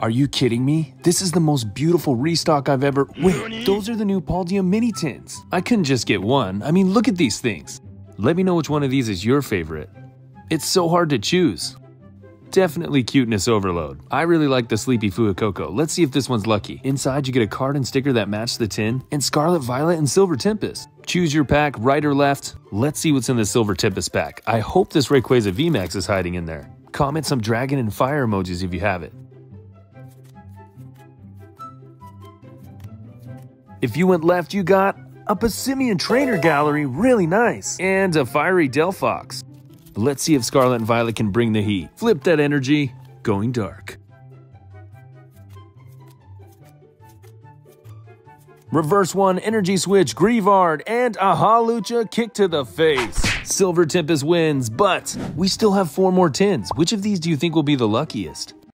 Are you kidding me? This is the most beautiful restock I've ever- Wait, those are the new Paldea mini tins. I couldn't just get one. I mean, look at these things. Let me know which one of these is your favorite. It's so hard to choose. Definitely cuteness overload. I really like the Sleepy Fuecoco. Let's see if this one's lucky. Inside, you get a card and sticker that match the tin, and Scarlet Violet and Silver Tempest. Choose your pack, right or left. Let's see what's in the Silver Tempest pack. I hope this Rayquaza VMAX is hiding in there. Comment some dragon and fire emojis if you have it. If you went left, you got a Passimian Trainer Gallery, really nice, and a Fiery Delphox. Let's see if Scarlet and Violet can bring the heat. Flip that energy, going dark. Reverse one, energy switch, Greavard, and a Hawlucha kick to the face. Silver Tempest wins, but we still have four more tins. Which of these do you think will be the luckiest?